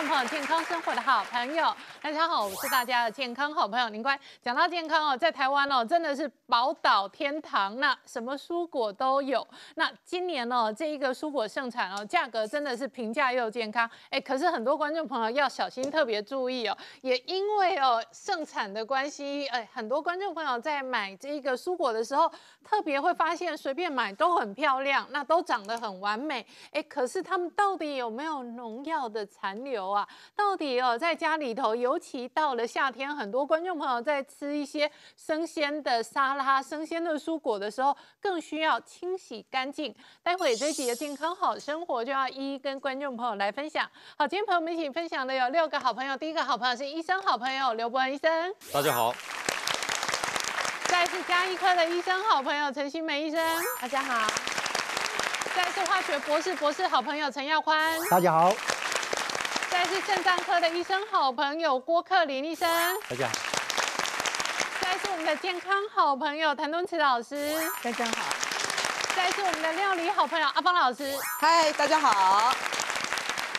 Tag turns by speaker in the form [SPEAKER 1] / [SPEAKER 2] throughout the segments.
[SPEAKER 1] 众朋友，健康生活的好朋友，大家好，我是大家的健康好朋友林官。讲到健康哦，在台湾哦，真的是宝岛天堂，那什么蔬果都有。那今年哦，这一个蔬果盛产哦，价格真的是平价又健康。哎，可是很多观众朋友要小心，特别注意哦，也因为哦盛产的关系，哎，很多观众朋友在买这一个蔬果的时候，特别会发现随便买都很漂亮，那都长得很完美。哎，可是他们到底有没有农药的残留啊？到底哦，在家里头有，尤其到了夏天，很多观众朋友在吃一些生鲜的沙拉、生鲜的蔬果的时候，更需要清洗干净。待会这一集的健康好生活就要一一跟观众朋友来分享。好，今天朋友们一起分享的有六个好朋友。第一个好朋友是医生好朋友刘伯恩医生，
[SPEAKER 2] 大家好。
[SPEAKER 1] 再是加医科的医生好朋友陈新梅医生，
[SPEAKER 3] 大家好。
[SPEAKER 1] 再是化学博士博士好朋友陈耀宽，
[SPEAKER 4] 大家好。
[SPEAKER 1] 再是肾脏科的医生好朋友郭克林医生，
[SPEAKER 4] 大家好。
[SPEAKER 1] 再是我们的健康好朋友谭敦慈老师，
[SPEAKER 3] 大家好。
[SPEAKER 1] 再是我们的料理好朋友阿芳老师，
[SPEAKER 3] 嗨，大家好。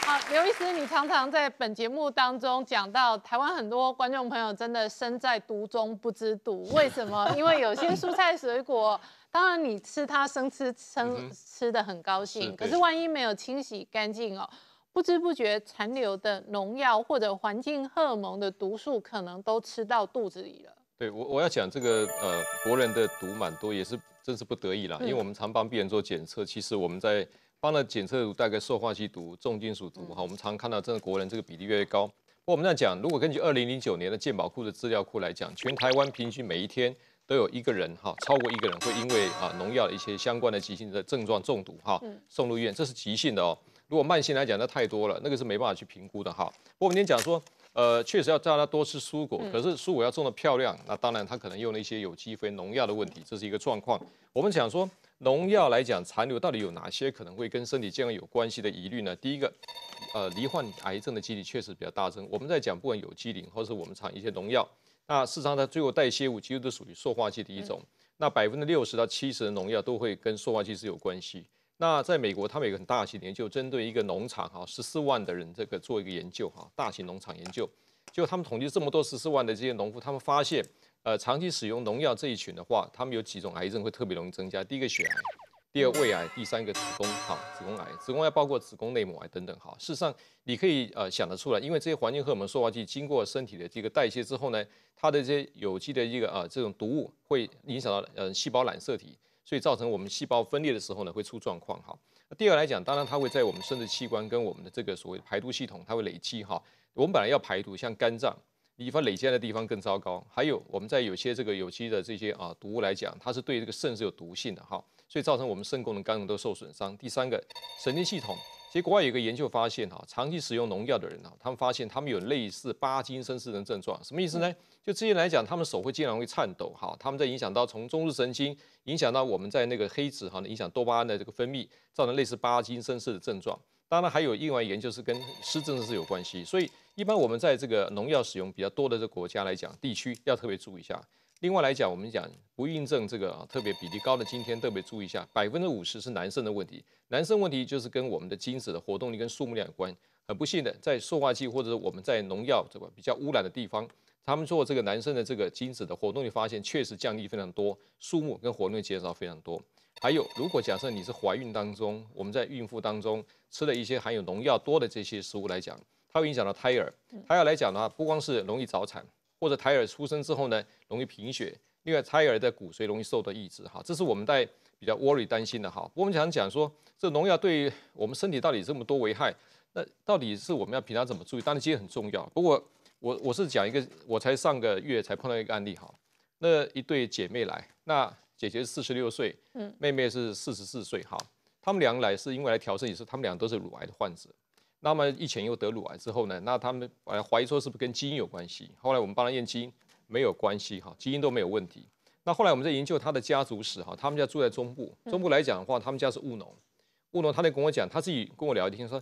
[SPEAKER 1] 好，刘医师，你常常在本节目当中讲到，台湾很多观众朋友真的身在毒中不知毒，为什么？因为有些蔬菜水果。当然，你吃它生吃生吃的很高兴，可是万一没有清洗干净哦，不知不觉残留的农药或者环境荷尔蒙的毒素，可能都吃到肚子里了。
[SPEAKER 2] 对我，我要讲这个呃，国人的毒蛮多，也是真是不得已啦，因为我们常帮病人做检测，其实我们在帮了检测大概受化剂毒、重金属毒哈，我们常看到真的国人这个比例越来越高。不过我们在讲，如果根据二零零九年的健保库的资料库来讲，全台湾平均每一天。都有一个人哈，超过一个人会因为啊农药的一些相关的急性的症状中毒哈，送入医院，这是急性的哦。如果慢性来讲，那太多了，那个是没办法去评估的哈。我们今天讲说，呃，确实要叫他多吃蔬果，可是蔬果要种的漂亮，那当然他可能用了一些有机肥、农药的问题，这是一个状况。我们讲说，农药来讲残留到底有哪些可能会跟身体健康有关系的疑虑呢？第一个，呃，罹患癌症的几率确实比较大增。我们在讲不管有机磷或是我们常一些农药。那事实上，它最后代谢物其实都属于塑化剂的一种。那百分之六十到七十的农药都会跟塑化剂是有关系。那在美国，他们有个很大型研究，针对一个农场哈，十四万的人这个做一个研究哈，大型农场研究，就他们统计这么多十四万的这些农夫，他们发现，呃，长期使用农药这一群的话，他们有几种癌症会特别容易增加。第一个血癌。第二胃癌，第三个子宫哈，子宫癌，子宫癌包括子宫内膜癌等等哈。事实上，你可以呃想得出来，因为这些环境荷尔蒙塑化剂经过身体的这个代谢之后呢，它的这些有机的一个啊这种毒物会影响到呃细胞染色体，所以造成我们细胞分裂的时候呢会出状况哈。第二来讲，当然它会在我们生殖器官跟我们的这个所谓排毒系统，它会累积哈。我们本来要排毒，像肝脏，你发累积的地方更糟糕。还有我们在有些这个有机的这些啊毒物来讲，它是对这个肾是有毒性的哈。所以造成我们肾功能、肝功能都受损伤。第三个，神经系统，其实国外有一个研究发现，哈，长期使用农药的人啊，他们发现他们有类似巴金森氏症症状，什么意思呢？就之前来讲，他们手会经常会颤抖，哈，他们在影响到从中枢神经，影响到我们在那个黑质，哈，影响多巴胺的这个分泌，造成类似巴金森氏的症状。当然还有另外研究是跟失智是有关系。所以一般我们在这个农药使用比较多的这国家来讲，地区要特别注意一下。另外来讲，我们讲不孕症这个啊特别比例高的，今天特别注意一下，百分之五十是男生的问题。男生问题就是跟我们的精子的活动力跟数目量有关。很不幸的，在塑化剂或者我们在农药这个比较污染的地方，他们做这个男生的这个精子的活动力发现确实降低非常多，数目跟活动力减少非常多。还有，如果假设你是怀孕当中，我们在孕妇当中吃了一些含有农药多的这些食物来讲，它会影响到胎儿。胎儿来讲的话，不光是容易早产。或者胎儿出生之后呢，容易贫血；另外，胎儿的骨髓容易受到抑制。哈，这是我们在比较 worry 担心的。哈，我们想讲说，这农药对我们身体到底这么多危害，那到底是我们要平常怎么注意？当然，这些很重要。不过，我我是讲一个，我才上个月才碰到一个案例。哈，那一对姐妹来，那姐姐是四十六岁，嗯，妹妹是四十四岁。哈，他们两个来是因为来调身体，是他们俩都是乳癌的患者。那么以前又得乳癌之后呢？那他们怀疑说是不是跟基因有关系？后来我们帮他验基因，没有关系哈，基因都没有问题。那后来我们在研究他的家族史哈，他们家住在中部，中部来讲的话，他们家是务农，务农他在跟我讲，他自己跟我聊天说，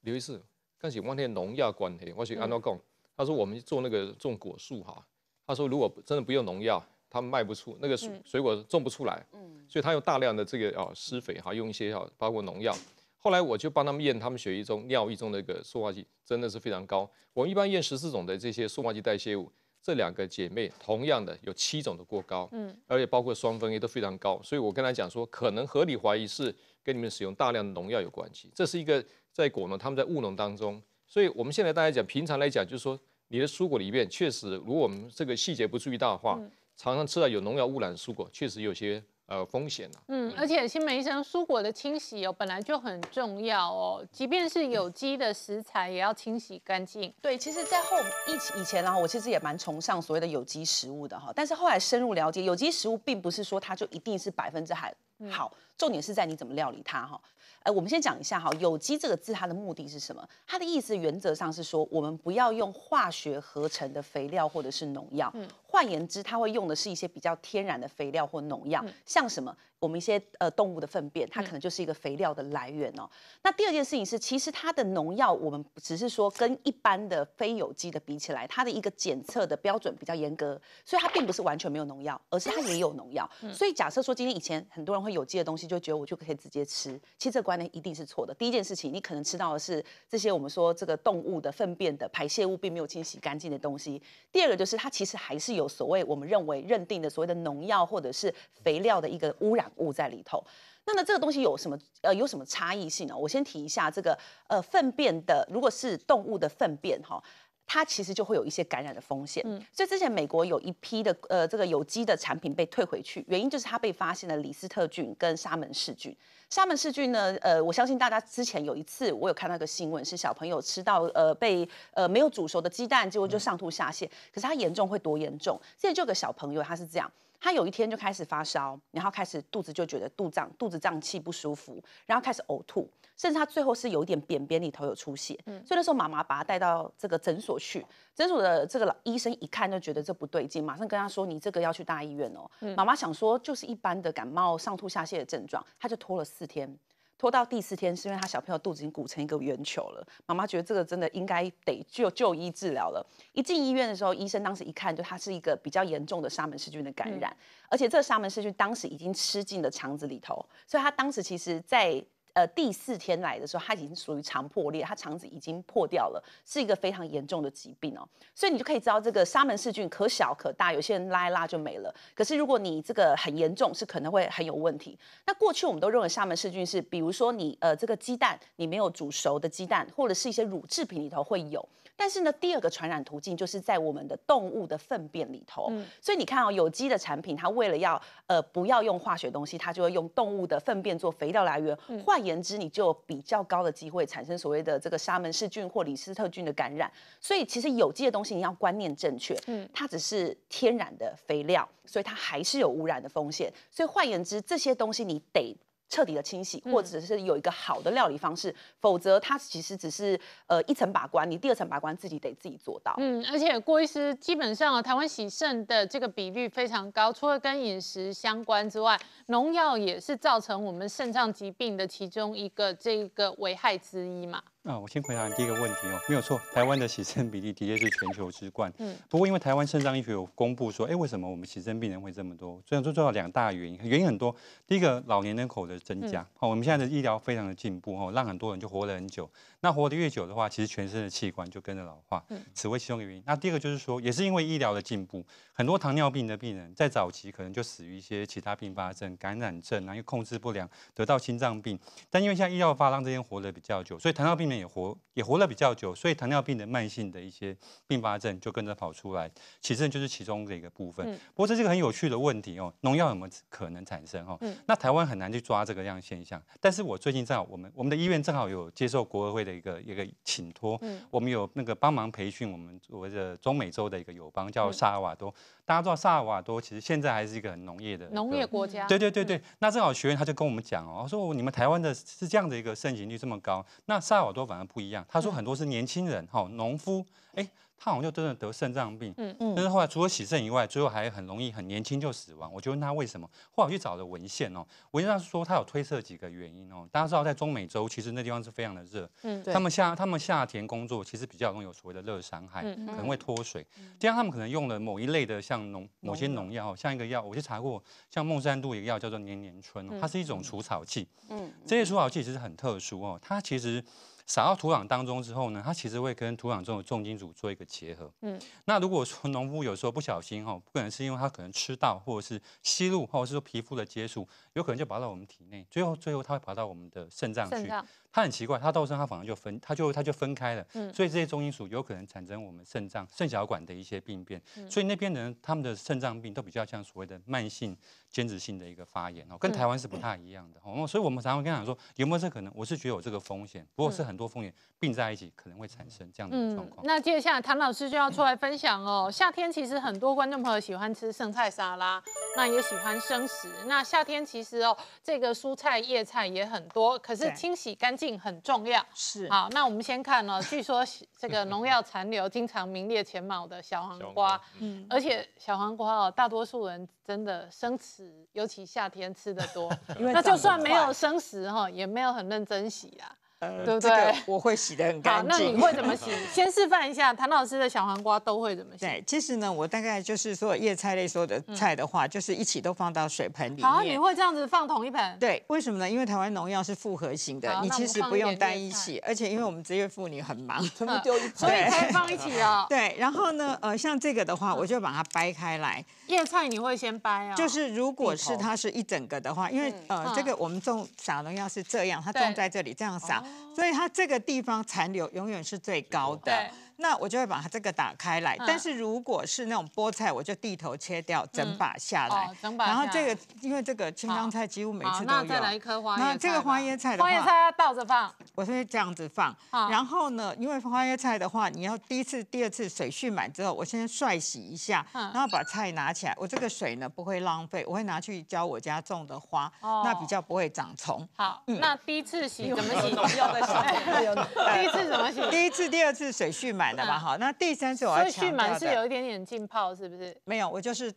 [SPEAKER 2] 刘医师，刚起望天农药关系，我去安诺讲？他说我们做那个种果树哈，他说如果真的不用农药，他们卖不出那个水水果种不出来，嗯，所以他用大量的这个啊施肥哈，用一些啊包括农药。后来我就帮他们验他们血液中、尿液中的一个塑化剂，真的是非常高。我们一般验十四种的这些塑化剂代谢物，这两个姐妹同样的有七种的过高，嗯，而且包括双酚也都非常高。所以我跟他讲说，可能合理怀疑是跟你们使用大量的农药有关系。这是一个在果农他们在务农当中，所以我们现在大家讲，平常来讲就是说，你的蔬果里面确实，如果我们这个细节不注意到的话，常常吃到有农药污染的蔬果，确实有些。呃，风险啊。
[SPEAKER 1] 嗯，而且新梅医生，蔬果的清洗哦，本来就很重要哦。即便是有机的食材，也要清洗干净。
[SPEAKER 3] 对，其实，在后以以前啊，我其实也蛮崇尚所谓的有机食物的哈。但是后来深入了解，有机食物并不是说它就一定是百分之百好，重点是在你怎么料理它哈。呃，我们先讲一下哈，有机这个字它的目的是什么？它的意思原则上是说，我们不要用化学合成的肥料或者是农药。嗯。换言之，它会用的是一些比较天然的肥料或农药，像什么？我们一些呃动物的粪便，它可能就是一个肥料的来源哦。那第二件事情是，其实它的农药，我们只是说跟一般的非有机的比起来，它的一个检测的标准比较严格，所以它并不是完全没有农药，而是它也有农药。所以假设说今天以前很多人会有机的东西，就觉得我就可以直接吃，其实这个观念一定是错的。第一件事情，你可能吃到的是这些我们说这个动物的粪便的排泄物，并没有清洗干净的东西。第二个就是它其实还是有所谓我们认为认定的所谓的农药或者是肥料的一个污染。物在里头，那么这个东西有什么呃有什么差异性呢？我先提一下这个呃粪便的，如果是动物的粪便哈，它其实就会有一些感染的风险。嗯，所以之前美国有一批的呃这个有机的产品被退回去，原因就是它被发现了李斯特菌跟沙门氏菌。沙门氏菌呢，呃，我相信大家之前有一次我有看到一个新闻，是小朋友吃到呃被呃没有煮熟的鸡蛋，结果就上吐下泻。可是它严重会多严重？现在就有个小朋友他是这样。他有一天就开始发烧，然后开始肚子就觉得肚胀，肚子胀气不舒服，然后开始呕吐，甚至他最后是有一点便便里头有出血。嗯，所以那时候妈妈把他带到这个诊所去，诊所的这个老医生一看就觉得这不对劲，马上跟他说：“你这个要去大医院哦。”妈妈想说就是一般的感冒上吐下泻的症状，他就拖了四天。拖到第四天，是因为他小朋友肚子已经鼓成一个圆球了。妈妈觉得这个真的应该得就就医治疗了。一进医院的时候，医生当时一看，就他是一个比较严重的沙门氏菌的感染，而且这个沙门氏菌当时已经吃进了肠子里头，所以他当时其实在。呃，第四天来的时候，它已经属于肠破裂，它肠子已经破掉了，是一个非常严重的疾病哦。所以你就可以知道，这个沙门氏菌可小可大，有些人拉一拉就没了。可是如果你这个很严重，是可能会很有问题。那过去我们都认为沙门氏菌是，比如说你呃这个鸡蛋你没有煮熟的鸡蛋，或者是一些乳制品里头会有。但是呢，第二个传染途径就是在我们的动物的粪便里头。嗯，所以你看哦，有机的产品，它为了要呃不要用化学东西，它就会用动物的粪便做肥料来源。换言之，你就有比较高的机会产生所谓的这个沙门氏菌或李斯特菌的感染。所以其实有机的东西你要观念正确，嗯，它只是天然的肥料，所以它还是有污染的风险。所以换言之，这些东西你得。彻底的清洗，或者是有一个好的料理方式，否则它其实只是呃一层把关，你第二层把关自己得自己做到。
[SPEAKER 1] 嗯，而且郭医师基本上台湾洗肾的这个比率非常高，除了跟饮食相关之外，农药也是造成我们肾脏疾病的其中一个这个危害之一嘛。
[SPEAKER 4] 啊，我先回答第一个问题哦，没有错，台湾的洗肾比例的确是全球之冠。嗯，不过因为台湾肾脏医学有公布说，哎，为什么我们洗肾病人会这么多？这样最重要两大原因，原因很多。第一个，老年人口的增加，哦，我们现在的医疗非常的进步，哦，让很多人就活了很久。那活得越久的话，其实全身的器官就跟着老化，此为其中一个原因。那第二个就是说，也是因为医疗的进步，很多糖尿病的病人在早期可能就死于一些其他并发症、感染症，然后又控制不良，得到心脏病。但因为现在医疗发达，这些活得比较久，所以糖尿病人也活也活。活了比较久，所以糖尿病的慢性的一些并发症就跟着跑出来，其实就是其中的一个部分。不过这是个很有趣的问题哦，农药有没有可能产生？哈，那台湾很难去抓这个样现象。但是我最近正好我们我们的医院正好有接受国合会的一个一个请托，我们有那个帮忙培训我们所谓的中美洲的一个友邦叫萨尔瓦多。大家知道萨尔瓦多其实现在还是一个很农业的
[SPEAKER 1] 农业国家。
[SPEAKER 4] 对对对对，那正好学员他就跟我们讲哦，说你们台湾的是这样的一个盛行率这么高，那萨尔瓦多反而不一样。他说很多是年轻人哈，农夫，哎，他好像就真的得肾脏病。嗯嗯。但是后来除了洗肾以外，最后还很容易很年轻就死亡。我就问他为什么，后来我去找了文献哦，文献上说他有推测几个原因哦。大家知道在中美洲其实那地方是非常的热，嗯，他们夏他们夏田工作其实比较容易有所谓的热伤害，可能会脱水。第二，他们可能用了某一类的像农某些农药，像一个药，我去查过，像孟山都一个药叫做年年春，它是一种除草剂。嗯，这些除草剂其实很特殊哦，它其实。撒到土壤当中之后呢，它其实会跟土壤中的重金属做一个结合。嗯，那如果说农夫有时候不小心哈，不可能是因为他可能吃到，或者是吸入，或者是说皮肤的接触，有可能就跑到我们体内，最后最后它会跑到我们的肾脏去。它很奇怪，它到时候它反而就分，它就它就分开了。嗯，所以这些重金属有可能产生我们肾脏、肾小管的一些病变。所以那边的人他们的肾脏病都比较像所谓的慢性。间质性的一个发炎哦，跟台湾是不太一样的哦，所以我们常常跟他讲说有没有这可能？我是觉得有这个风险，不过是很多风险并在一起，可能会产生这样的状况。
[SPEAKER 1] 那接下来谭老师就要出来分享哦。夏天其实很多观众朋友喜欢吃生菜沙拉，那也喜欢生食。那夏天其实哦，这个蔬菜叶菜也很多，可是清洗干净很重要。
[SPEAKER 3] 是
[SPEAKER 1] 好，那我们先看哦，据说这个农药残留经常名列前茅的小黄瓜，嗯，而且小黄瓜哦，大多数人真的生吃。尤其夏天吃的多，那就算没有生食哈，也没有很认真洗啊。呃，对不对？
[SPEAKER 5] 我会洗的很干净。
[SPEAKER 1] 那你会怎么洗？先示范一下，谭老师的小黄瓜都会怎么洗？
[SPEAKER 5] 对，其实呢，我大概就是说叶菜类所有的菜的话，就是一起都放到水盆里面。
[SPEAKER 1] 好，你会这样子放同一盆？
[SPEAKER 5] 对，为什么呢？因为台湾农药是复合型的，你其实不用单一洗，而且因为我们职业妇女很忙，
[SPEAKER 3] 全部丢一
[SPEAKER 1] 所以可以放一起哦。
[SPEAKER 5] 对，然后呢，呃，像这个的话，我就把它掰开来。
[SPEAKER 1] 叶菜你会先掰啊？
[SPEAKER 5] 就是如果是它是一整个的话，因为呃，这个我们种撒农药是这样，它种在这里这样撒，所以它这个地方残留永远是最高的。那我就会把它这个打开来，但是如果是那种菠菜，我就地头切掉，整把下来。
[SPEAKER 1] 整把。
[SPEAKER 5] 然后这个，因为这个青江菜几乎每次都有。
[SPEAKER 1] 那再来一颗花椰菜。那
[SPEAKER 5] 这个花椰菜的
[SPEAKER 1] 话，花椰菜要倒着放。
[SPEAKER 5] 我会这样子放。然后呢，因为花椰菜的话，你要第一次、第二次水蓄满之后，我先帅洗一下，然后把菜拿起来。我这个水呢不会浪费，我会拿去浇我家种的花，那比较不会长虫。
[SPEAKER 1] 好，那第一次洗怎么洗？第一次怎么洗？
[SPEAKER 5] 第一次、第二次水蓄满好，那第。三次我要
[SPEAKER 1] 蓄满是有一点点浸泡，是不是？
[SPEAKER 5] 没有，我就是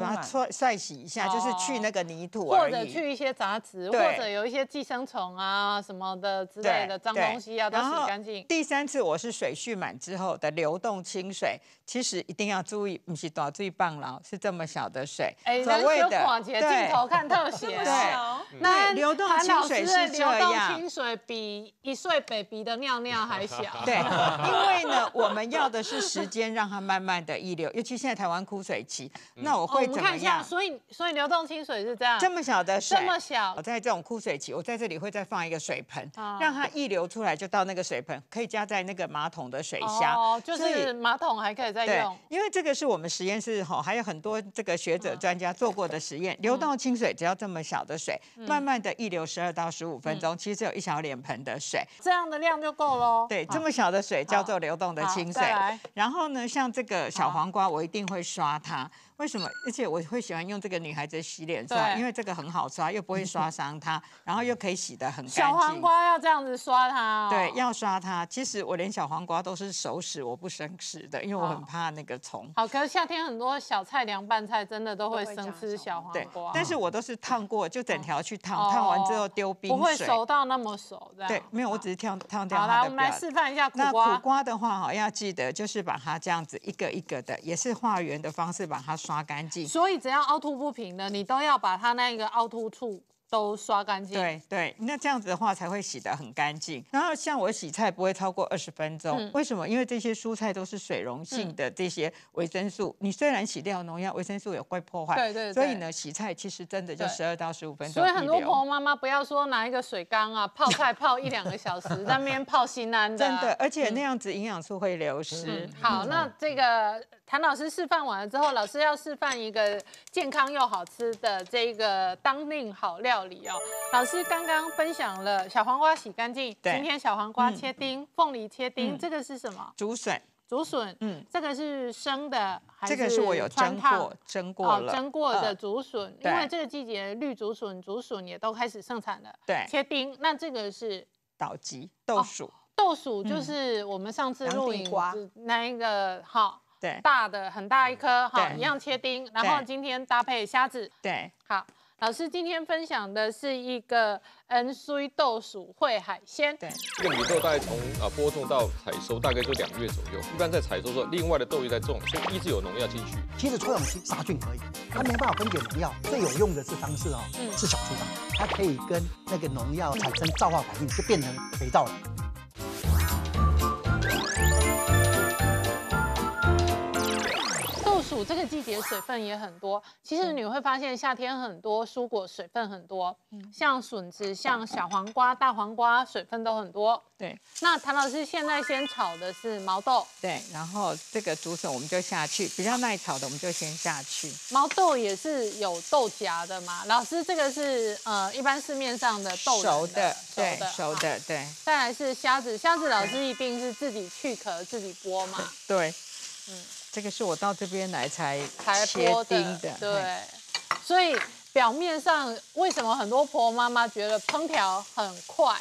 [SPEAKER 5] 把它刷晒洗一下，就是去那个泥土
[SPEAKER 1] 或者去一些杂质，或者有一些寄生虫啊什么的之类的脏东西啊都洗干净。
[SPEAKER 5] 第三次我是水蓄满之后的流动清水，其实一定要注意，不是多少注意棒了，是这么小的水。
[SPEAKER 1] 哎，所谓的镜头看特写，
[SPEAKER 5] 对，那流动清水是这样。
[SPEAKER 1] 流动清水比一岁 baby 的尿尿还小。
[SPEAKER 5] 对，因为呢，我们要的是时间，让它慢慢的溢流，尤其现在台湾枯水期，那我会怎么样？
[SPEAKER 1] 所以，所以流动清水是这样，
[SPEAKER 5] 这么小的水，
[SPEAKER 1] 这么小。
[SPEAKER 5] 我在这种枯水期，我在这里会再放一个水盆，让它溢流出来，就到那个水盆，可以加在那个马桶的水箱。哦，
[SPEAKER 1] 就是马桶还可以再用。
[SPEAKER 5] 因为这个是我们实验室哈，还有很多这个学者专家做过的实验。流动清水只要这么小的水，慢慢的溢流十二到十五分钟，其实有一小脸盆的水，
[SPEAKER 1] 这样的量就够喽。
[SPEAKER 5] 对，这么小的水叫做流动的清水。然后呢，像这个小黄瓜，我一定会刷它。为什么？而且我会喜欢用这个女孩子洗脸刷，因为这个很好刷，又不会刷 伤它，然后又可以洗得很干净。
[SPEAKER 1] 小黄瓜要这样子刷它。
[SPEAKER 5] 对，要刷它。其实我连小黄瓜都是熟食，我不生吃的，因为我很怕那个虫。
[SPEAKER 1] 好，可是夏天很多小菜凉拌菜真的都会生吃小黄瓜。
[SPEAKER 5] 但是我都是烫过，就整条去烫，烫完之后丢冰水。
[SPEAKER 1] 不会熟到那么熟，这样。
[SPEAKER 5] 对，没有，我只是烫烫掉它
[SPEAKER 1] 的好来，我们来示范一下苦瓜。
[SPEAKER 5] 那苦瓜的话，哈，要记得就是把它这样子一个一个的，也是化圆的方式把它刷干净。
[SPEAKER 1] 所以。只要凹凸不平的，你都要把它那个凹凸处。都刷干净，
[SPEAKER 5] 对对，那这样子的话才会洗得很干净。然后像我洗菜不会超过二十分钟，为什么？因为这些蔬菜都是水溶性的这些维生素，你虽然洗掉农药，维生素也会破坏。
[SPEAKER 1] 对对。
[SPEAKER 5] 所以呢，洗菜其实真的就十二到十五分钟。
[SPEAKER 1] 所以很多婆婆妈妈不要说拿一个水缸啊泡菜泡一两个小时，在那边泡心安的。
[SPEAKER 5] 真的，而且那样子营养素会流失。
[SPEAKER 1] 好，那这个谭老师示范完了之后，老师要示范一个健康又好吃的这个当令好料。理哦，老师刚刚分享了小黄瓜洗干净，今天小黄瓜切丁，凤梨切丁，这个是什么？
[SPEAKER 5] 竹笋，
[SPEAKER 1] 竹笋，嗯，这个是生的还是？
[SPEAKER 5] 这个是我有蒸过，蒸过了，
[SPEAKER 1] 蒸过的竹笋，因为这个季节绿竹笋、竹笋也都开始盛产了。
[SPEAKER 5] 对，
[SPEAKER 1] 切丁，那这个是
[SPEAKER 5] 倒吉豆薯。
[SPEAKER 1] 豆薯就是我们上次录影那一个好，
[SPEAKER 5] 对，
[SPEAKER 1] 大的很大一颗，哈，一样切丁，然后今天搭配虾子，
[SPEAKER 5] 对，
[SPEAKER 1] 好。老师今天分享的是一个恩水豆薯烩海鲜。
[SPEAKER 5] 对，
[SPEAKER 2] 这个米豆大概从啊播种到采收大概就两个月左右。一般在采收的时候，另外的豆叶在种，所以一直有农药进去。
[SPEAKER 6] 其实臭氧漆杀菌可以，它没办法分解农药。最有用的是方式哦，是小苏打，它可以跟那个农药产生皂化反应，就变成肥皂了。
[SPEAKER 1] 这个季节水分也很多，其实你会发现夏天很多蔬果水分很多，像笋子、像小黄瓜、大黄瓜水分都很多。
[SPEAKER 5] 对，
[SPEAKER 1] 那谭老师现在先炒的是毛豆，
[SPEAKER 5] 对，然后这个竹笋我们就下去，比较耐炒的我们就先下去。
[SPEAKER 1] 毛豆也是有豆荚的嘛？老师这个是呃一般市面上的豆
[SPEAKER 5] 熟的，对，熟的，对。
[SPEAKER 1] 再来是虾子，虾子老师一定是自己去壳自己剥嘛？
[SPEAKER 5] 对，嗯。这个是我到这边来才
[SPEAKER 1] 才剥的，对。所以表面上为什么很多婆妈妈觉得烹调很快，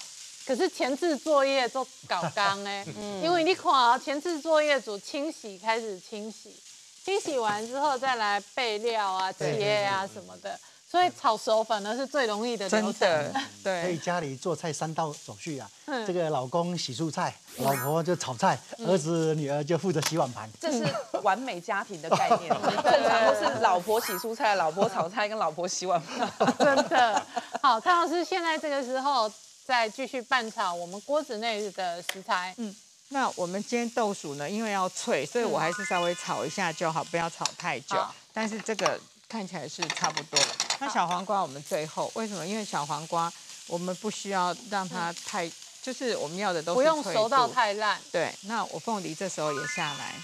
[SPEAKER 1] 可是前置作业都搞干哎？因为你看啊前置作业组清洗开始清洗，清洗完之后再来备料啊、切啊什么的。所以炒熟反而是最容易的流程，
[SPEAKER 5] 对。
[SPEAKER 6] 可以家里做菜三道手续啊，这个老公洗蔬菜，老婆就炒菜，儿子女儿就负责洗碗盘。
[SPEAKER 3] 这是完美家庭的概念，正常都是老婆洗蔬菜，老婆炒菜，跟老婆洗碗盘。
[SPEAKER 1] 真的。好，蔡老师，现在这个时候再继续拌炒我们锅子内的食材。嗯，
[SPEAKER 5] 那我们今天豆薯呢，因为要脆，所以我还是稍微炒一下就好，不要炒太久。但是这个。看起来是差不多。那小黄瓜我们最后为什么？因为小黄瓜我们不需要让它太，就是我们要的都
[SPEAKER 1] 不用熟到太烂。
[SPEAKER 5] 对，那我凤梨这时候也下来。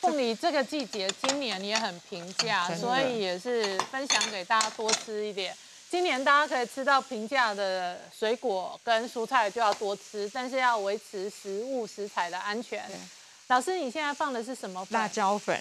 [SPEAKER 1] 凤梨这个季节今年也很平价，所以也是分享给大家多吃一点。今年大家可以吃到平价的水果跟蔬菜就要多吃，但是要维持食物食材的安全。老师，你现在放的是什么？
[SPEAKER 5] 辣椒粉。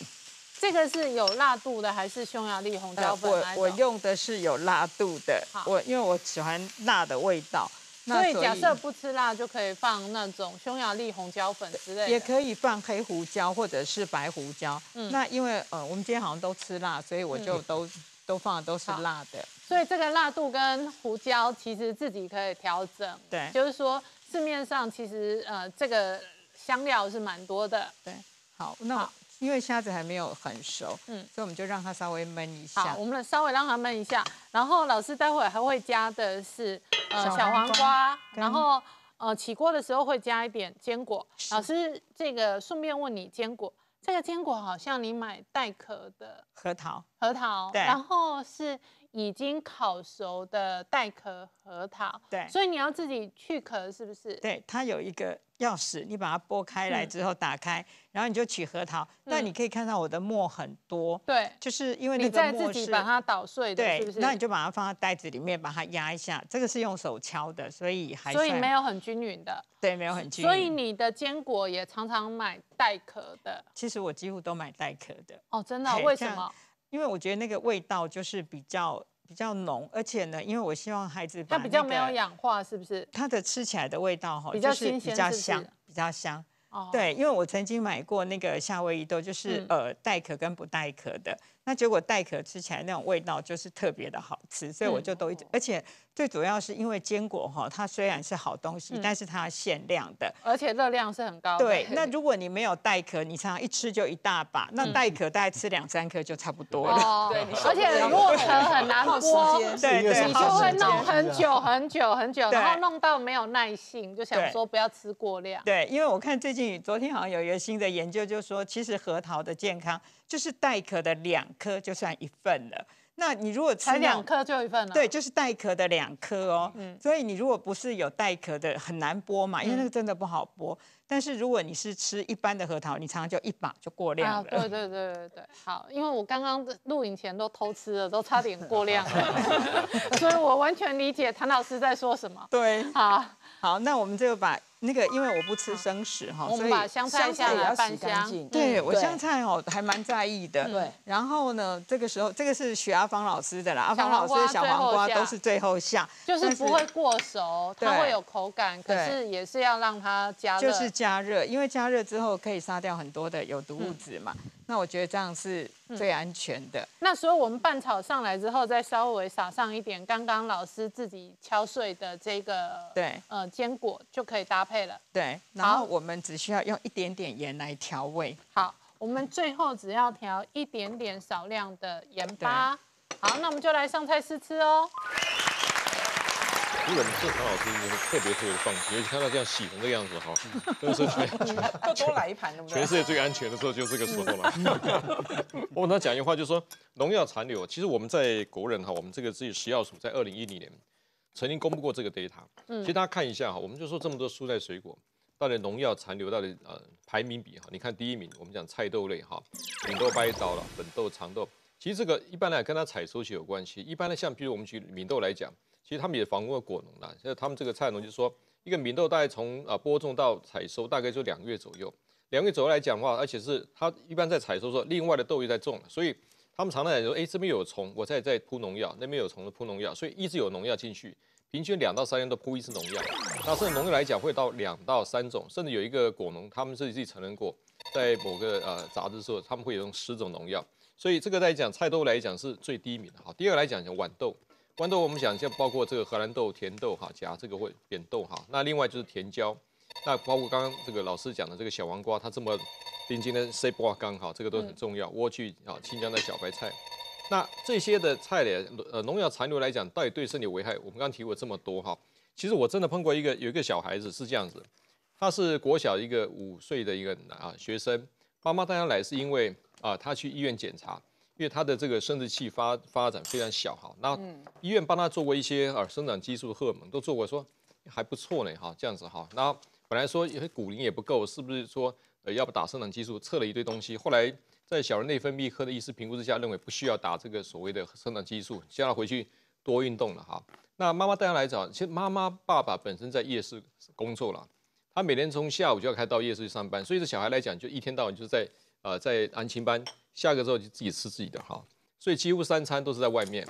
[SPEAKER 1] 这个是有辣度的还是匈牙利红椒粉？
[SPEAKER 5] 我我用的是有辣度的，我因为我喜欢辣的味道，
[SPEAKER 1] 所以假设不吃辣就可以放那种匈牙利红椒粉之类，
[SPEAKER 5] 也可以放黑胡椒或者是白胡椒。嗯，那因为呃我们今天好像都吃辣，所以我就都都放的都是辣的。
[SPEAKER 1] 所以这个辣度跟胡椒其实自己可以调整。
[SPEAKER 5] 对，
[SPEAKER 1] 就是说市面上其实呃这个香料是蛮多的。
[SPEAKER 5] 对，好，那。因为虾子还没有很熟，嗯，所以我们就让它稍微焖一下。
[SPEAKER 1] 好，我们稍微让它焖一下。然后老师待会还会加的是呃小黄瓜，然后呃起锅的时候会加一点坚果。老师，这个顺便问你，坚果这个坚果好像你买带壳的
[SPEAKER 5] 核桃，
[SPEAKER 1] 核桃，
[SPEAKER 5] 对，
[SPEAKER 1] 然后是已经烤熟的带壳核桃，
[SPEAKER 5] 对，
[SPEAKER 1] 所以你要自己去壳是不是？
[SPEAKER 5] 对，它有一个。钥匙，你把它剥开来之后打开，然后你就取核桃。那你可以看到我的沫很多，
[SPEAKER 1] 对，
[SPEAKER 5] 就是因为那个
[SPEAKER 1] 沫是把它捣碎的，对，
[SPEAKER 5] 那你就把它放在袋子里面，把它压一下。这个是用手敲的，所以还
[SPEAKER 1] 所以没有很均匀的，
[SPEAKER 5] 对，没有很均匀。
[SPEAKER 1] 所以你的坚果也常常买带壳的。
[SPEAKER 5] 其实我几乎都买带壳的。
[SPEAKER 1] 哦，真的？为什么？
[SPEAKER 5] 因为我觉得那个味道就是比较。比较浓，而且呢，因为我希望孩子
[SPEAKER 1] 它比较没有氧化，是不是？
[SPEAKER 5] 它的吃起来的味道哈，
[SPEAKER 1] 比较新
[SPEAKER 5] 鲜，比较香，比较香。对，因为我曾经买过那个夏威夷豆，就是呃带壳跟不带壳的。那结果带壳吃起来那种味道就是特别的好吃，所以我就都一直，而且最主要是因为坚果哈，它虽然是好东西，但是它限量的，
[SPEAKER 1] 而且热量是很高。
[SPEAKER 5] 对，那 如果你没有带壳，你常常一吃就一大把，那带壳大概吃两三颗就差不多了。
[SPEAKER 1] 对，而且如果壳很难剥，
[SPEAKER 5] 对对，
[SPEAKER 1] 你就会弄很久很久很久，然后弄到没有耐性，就想说不要吃过量。
[SPEAKER 5] 对，因为我看最近昨天好像有一个新的研究，就说其实核桃的健康。就是带壳的两颗就算一份了。那你如果
[SPEAKER 1] 才两颗就一份了？
[SPEAKER 5] 对，就是带壳的两颗哦。嗯。所以你如果不是有带壳的，很难剥嘛，因为那个真的不好剥。但是如果你是吃一般的核桃，你常常就一把就过量了。
[SPEAKER 1] 对对对对对，好，因为我刚刚录影前都偷吃了，都差点过量了，所以我完全理解谭老师在说什么。
[SPEAKER 5] 对，
[SPEAKER 1] 好，
[SPEAKER 5] 好，那我们就把。那个，因为我不吃生食哈，
[SPEAKER 1] 所以香菜也要洗干净。
[SPEAKER 5] 对我香菜哦，还蛮在意的。
[SPEAKER 3] 对。
[SPEAKER 5] 然后呢，这个时候这个是许阿芳老师的啦，阿芳老师的小黄瓜都是最后下，
[SPEAKER 1] 就是不会过熟，它会有口感，可是也是要让它加
[SPEAKER 5] 热。就是加热，因为加热之后可以杀掉很多的有毒物质嘛。那我觉得这样是最安全的。
[SPEAKER 1] 那所以我们拌炒上来之后，再稍微撒上一点刚刚老师自己敲碎的这个
[SPEAKER 5] 对
[SPEAKER 1] 呃坚果就可以搭配了。
[SPEAKER 5] 对，然后我们只需要用一点点盐来调味。
[SPEAKER 1] 好，我们最后只要调一点点少量的盐巴。好，那我们就来上菜试吃哦。
[SPEAKER 2] 日本这唐老师特别特别放心，尤其看到这样洗成这个样子哈，都是
[SPEAKER 3] 全多来一盘，
[SPEAKER 2] 全世界最安全的时候就这个时候了。我跟他讲一句话，就是说农药残留，其实我们在国人哈，我们这个自己食药署在二零一零年曾经公布过这个 data。嗯，其实大家看一下哈，我们就说这么多蔬菜水果，到底农药残留到底呃排名比哈，你看第一名，我们讲菜豆类哈，扁豆、白豆了，粉豆、长豆，其实这个一般来跟它采收期有关系。一般的像比如我们举米豆来讲。其实他们也访问过果农啦，现在他们这个菜农就说，一个米豆大概从啊播种到采收大概就两个月左右。两个月左右来讲的话，而且是它一般在采收时候，另外的豆又在种，所以他们常常来说，哎，这边有虫，我再再铺农药；那边有虫，铺农药，所以一直有农药进去，平均两到三天都铺一次农药。那甚至农药来讲会到两到三种，甚至有一个果农，他们自己自己承认过，在某个呃杂志说他们会用十种农药。所以这个来讲，菜豆来讲是最低敏的。好，第二个来讲讲豌豆。豌豆我们讲像包括这个荷兰豆、甜豆哈，加这个或扁豆哈。那另外就是甜椒，那包括刚刚这个老师讲的这个小黄瓜，它这么临近的 C 波刚好，这个都很重要。莴苣啊，新疆的小白菜，那这些的菜呢，呃，农药残留来讲，到底对身体危害？我们刚刚提过这么多哈。其实我真的碰过一个，有一个小孩子是这样子，他是国小一个五岁的一个啊学生，妈妈带他来是因为啊，他去医院检查。因为他的这个生殖器发发展非常小哈，那医院帮他做过一些啊生长激素荷尔蒙都做过，说还不错呢哈，这样子哈。那本来说因为骨龄也不够，是不是说呃要不打生长激素？测了一堆东西，后来在小儿内分泌科的医师评估之下，认为不需要打这个所谓的生长激素，叫他回去多运动了哈。那妈妈带他来找，其实妈妈爸爸本身在夜市工作了，他每天从下午就要开到夜市去上班，所以这小孩来讲，就一天到晚就是在呃在安亲班。下课之后就自己吃自己的哈，所以几乎三餐都是在外面。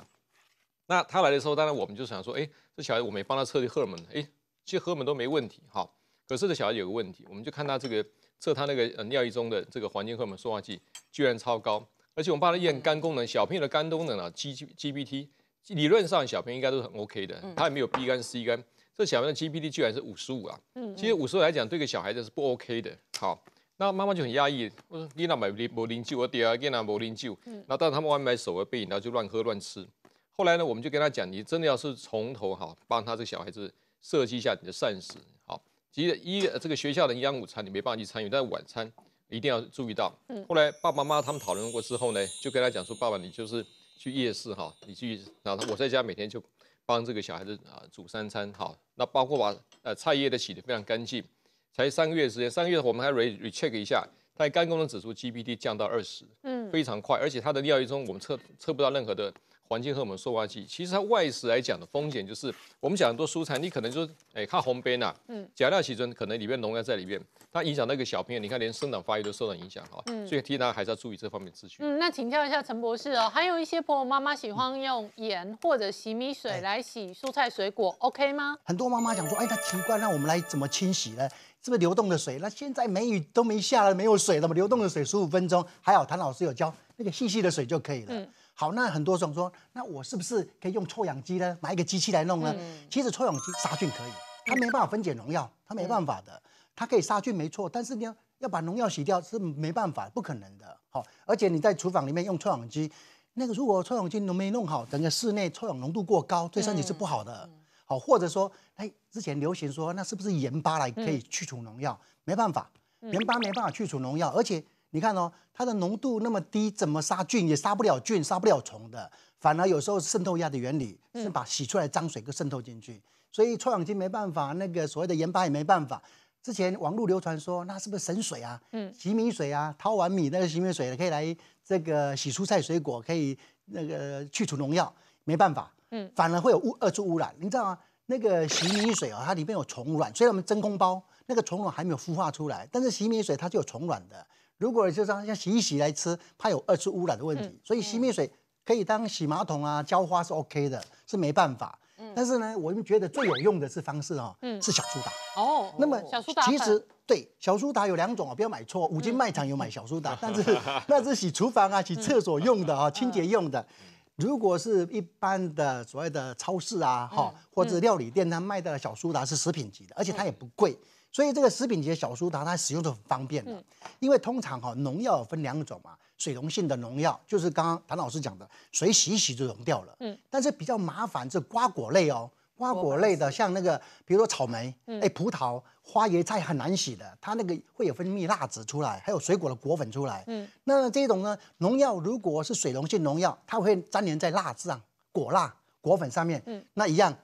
[SPEAKER 2] 那他来的时候，当然我们就想说，哎，这小孩我没帮他测的荷尔蒙，哎，其实荷尔蒙都没问题哈。可是这小孩有个问题，我们就看他这个测他那个呃尿液中的这个环境荷尔蒙塑化剂居然超高，而且我们帮他验肝功能，小朋友的肝功能啊，G G G B T，理论上小朋友应该都是很 OK 的，他也没有 B 肝 C 肝，这小朋友的 G P T 居然是五十五啊，其实五十五来讲对个小孩子是不 OK 的，好。那妈妈就很压抑，我说你那买零零酒，我爹啊给那买零酒，那当然他们外面买手啊备饮料就乱喝乱吃。后来呢，我们就跟他讲，你真的要是从头好帮他这个小孩子设计一下你的膳食，好，其实一这个学校的营养午餐你没办法去参与，但是晚餐一定要注意到。后来爸爸妈妈他们讨论过之后呢，就跟他讲说，爸爸你就是去夜市哈，你去，然后我在家每天就帮这个小孩子啊煮三餐，好，那包括把呃菜叶都洗得非常干净。才三个月时间，三个月我们还 re recheck 一下，它的肝功能指数 GPT 降到二十，嗯，非常快，而且它的尿液中我们测测不到任何的。环境荷尔蒙塑化剂，其实它外食来讲的风险就是，我们讲很多蔬菜，你可能就是，哎，看红边呐，嗯，假料其中可能里面农药在里面，它影响那个小朋友，你看连生长发育都受到影响哈，嗯，所以提醒大家还是要注意这方面资讯。
[SPEAKER 1] 嗯，那请教一下陈博士哦，还有一些婆婆妈妈喜欢用盐或者洗米水来洗蔬菜水果，OK 吗？
[SPEAKER 6] 很多妈妈讲说，哎，那奇怪，那我们来怎么清洗呢？是不是流动的水？那现在梅雨都没下了，没有水了嘛，流动的水十五分钟，还好谭老师有教那个细细的水就可以了。好，那很多种说，那我是不是可以用臭氧机呢？买一个机器来弄呢？其实臭氧机杀菌可以，它没办法分解农药，它没办法的。它可以杀菌没错，但是你，要要把农药洗掉是没办法，不可能的。好，而且你在厨房里面用臭氧机，那个如果臭氧机都没弄好，整个室内臭氧浓度过高，对身体是不好的。好，或者说，哎，之前流行说，那是不是盐巴来可以去除农药？没办法，盐巴没办法去除农药，而且。你看哦，它的浓度那么低，怎么杀菌也杀不了菌，杀不了虫的。反而有时候渗透压的原理是把洗出来脏水给渗透进去，所以臭氧机没办法，那个所谓的盐巴也没办法。之前网络流传说那是不是神水啊？嗯，洗米水啊，淘完米那个洗米水可以来这个洗蔬菜水果，可以那个去除农药，没办法，嗯，反而会有污二次污染。你知道吗？那个洗米水啊，它里面有虫卵，虽然我们真空包那个虫卵还没有孵化出来，但是洗米水它就有虫卵的。如果就像像洗一洗来吃，怕有二次污染的问题，所以洗米水可以当洗马桶啊、浇花是 OK 的，是没办法。但是呢，我们觉得最有用的是方式哦，是小苏打哦。那么
[SPEAKER 1] 小苏打
[SPEAKER 6] 其实对小苏打有两种哦，不要买错。五金卖场有买小苏打，但是那是洗厨房啊、洗厕所用的啊、清洁用的。如果是一般的所谓的超市啊，哈或者料理店，它卖的小苏打是食品级的，而且它也不贵。所以这个食品级的小苏打，它使用都很方便的。因为通常哈农药分两种嘛，水溶性的农药就是刚刚谭老师讲的，水洗一洗就溶掉了。嗯。但是比较麻烦是瓜果类哦，瓜果类的像那个比如说草莓、哎葡萄、花椰菜很难洗的，它那个会有分泌蜡质出来，还有水果的果粉出来。嗯。那这种呢，农药如果是水溶性农药，它会粘连在蜡质上、果蜡、果粉上面。嗯。那一样，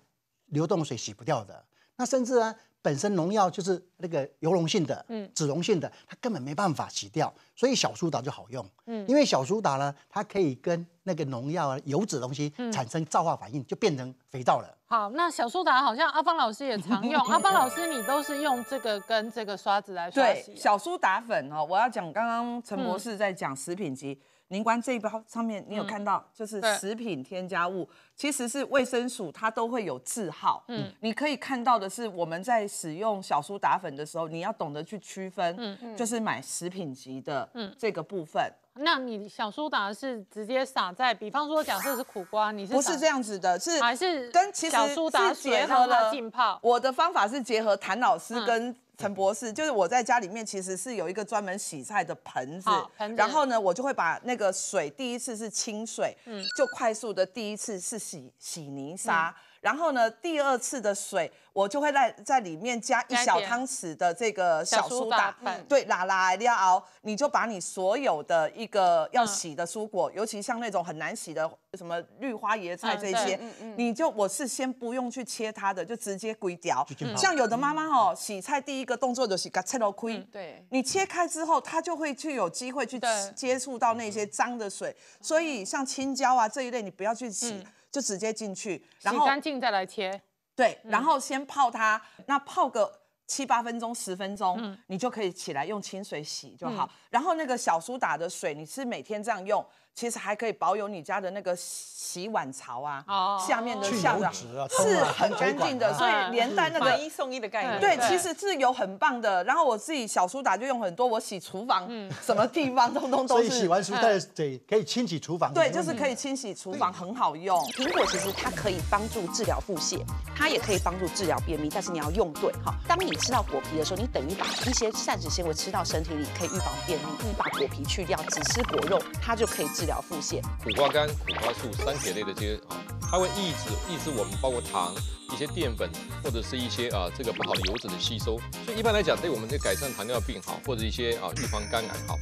[SPEAKER 6] 流动水洗不掉的。那甚至呢？本身农药就是那个油溶性的，嗯，脂溶性的，它根本没办法洗掉，所以小苏打就好用，嗯，因为小苏打呢，它可以跟那个农药啊、油脂东西产生皂化反应，就变成肥皂了。
[SPEAKER 1] 好，那小苏打好像阿芳老师也常用，阿芳老师你都是用这个跟这个刷子来刷洗。
[SPEAKER 3] 对，小苏打粉哦，我要讲刚刚陈博士在讲食品级。您关这一包上面，你有看到就是食品添加物，其实是卫生署它都会有字号。嗯，你可以看到的是我们在使用小苏打粉的时候，你要懂得去区分，嗯就是买食品级的这个部分。
[SPEAKER 1] 那你小苏打是直接撒在，比方说假设是苦瓜，你是
[SPEAKER 3] 不是这样子的？是
[SPEAKER 1] 还是
[SPEAKER 3] 跟其实
[SPEAKER 1] 小苏打
[SPEAKER 3] 结合了
[SPEAKER 1] 浸泡？
[SPEAKER 3] 我的方法是结合谭老师跟。陈博士，就是我在家里面其实是有一个专门洗菜的盆子，然后呢，我就会把那个水第一次是清水，嗯，就快速的第一次是洗洗泥沙，然后呢，第二次的水。我就会在在里面加一小汤匙的这个小苏打，对，拉拉要熬，你就把你所有的一个要洗的蔬果，尤其像那种很难洗的什么绿花椰菜这些，你就我是先不用去切它的，就直接归掉。像有的妈妈哦，洗菜第一个动作就是给切到亏，对，你切开之后，它就会去有机会去接触到那些脏的水，所以像青椒啊这一类，你不要去洗，就直接进去，
[SPEAKER 1] 洗干净再来切。
[SPEAKER 3] 对，然后先泡它，那泡个七八分钟、十分钟，你就可以起来用清水洗就好。然后那个小苏打的水，你是每天这样用。其实还可以保有你家的那个洗碗槽啊，哦下面的下的是很干净的，所以连带那个
[SPEAKER 7] 一送一的概念。
[SPEAKER 3] 对，其实是有很棒的。然后我自己小苏打就用很多，我洗厨房，什么地方通通都是。
[SPEAKER 6] 所以洗完蔬菜得可以清洗厨房。
[SPEAKER 3] 对，就是可以清洗厨房，很好用。苹果其实它可以帮助治疗腹泻，它也可以帮助治疗便秘，但是你要用对哈。当你吃到果皮的时候，你等于把一些膳食纤维吃到身体里，可以预防便秘。你把果皮去掉，只吃果肉，它就可以治。治疗腹泻，
[SPEAKER 2] 苦瓜干、苦瓜素、三铁类的这些啊，它会抑制抑制我们包括糖、一些淀粉或者是一些啊这个不好的油脂的吸收，所以一般来讲，对我们这改善糖尿病好，或者一些啊预防肝癌好。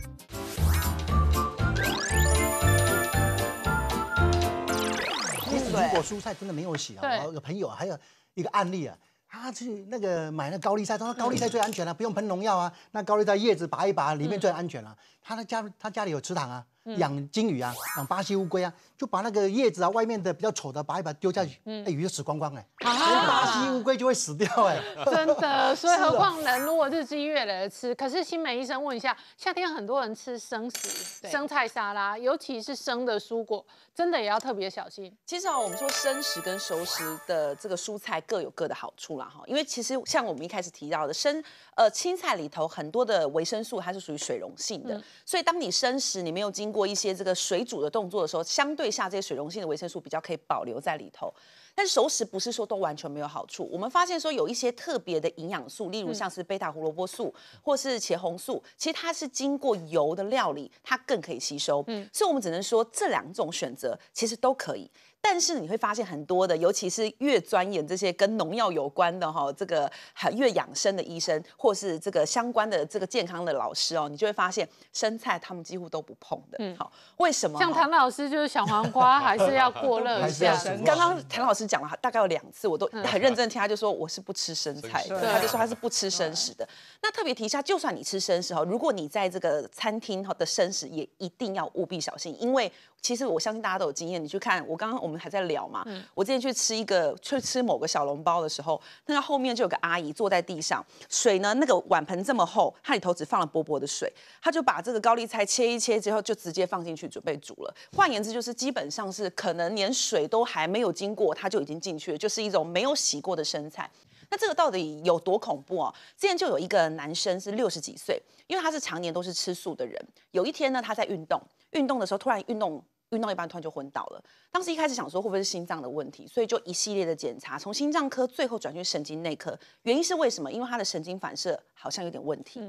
[SPEAKER 6] 如果蔬菜真的没有洗啊，我有个朋友还有一个案例啊，他去那个买那高丽菜，他说高丽菜最安全了，不用喷农药啊，那高丽菜叶子拔一拔，里面最安全了。他的家他家里有池塘啊。养金鱼啊，养巴西乌龟啊，就把那个叶子啊，外面的比较丑的拔一拔丢下去，那鱼就死光光哎，连巴西乌龟就会死掉哎，
[SPEAKER 1] 真的，所以何况人如果日积月累的吃，可是新美医生问一下，夏天很多人吃生食，生菜沙拉，尤其是生的蔬果，真的也要特别小心。
[SPEAKER 3] 其实啊，我们说生食跟熟食的这个蔬菜各有各的好处啦哈，因为其实像我们一开始提到的生呃青菜里头很多的维生素它是属于水溶性的，所以当你生食你没有经过一些这个水煮的动作的时候，相对下这些水溶性的维生素比较可以保留在里头。但熟食不是说都完全没有好处。我们发现说有一些特别的营养素，例如像是贝塔胡萝卜素或是茄红素，其实它是经过油的料理，它更可以吸收。嗯，所以我们只能说这两种选择其实都可以。但是你会发现很多的，尤其是越钻研这些跟农药有关的哈，这个越养生的医生，或是这个相关的这个健康的老师哦，你就会发现生菜他们几乎都不碰的。嗯，好，为什么？
[SPEAKER 1] 像谭老师就是小黄瓜 还是要过热一下。
[SPEAKER 3] 刚刚谭老师。师讲了大概有两次，我都很认真听，他就说我是不吃生菜的，他就说他是不吃生食的。那特别提一下，就算你吃生食哈，如果你在这个餐厅的生食，也一定要务必小心，因为其实我相信大家都有经验，你去看我刚刚我们还在聊嘛，我之前去吃一个去吃某个小笼包的时候，那个后面就有个阿姨坐在地上，水呢那个碗盆这么厚，它里头只放了薄薄的水，她就把这个高丽菜切一切之后就直接放进去准备煮了。换言之，就是基本上是可能连水都还没有经过，它就已经进去了，就是一种没有洗过的生菜。那这个到底有多恐怖啊？之前就有一个男生是六十几岁，因为他是常年都是吃素的人。有一天呢，他在运动，运动的时候突然运动晕到一半，突然就昏倒了。当时一开始想说会不会是心脏的问题，所以就一系列的检查，从心脏科最后转去神经内科。原因是为什么？因为他的神经反射好像有点问题。